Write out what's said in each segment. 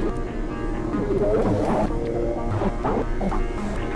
Thank you.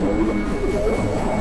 너무 너무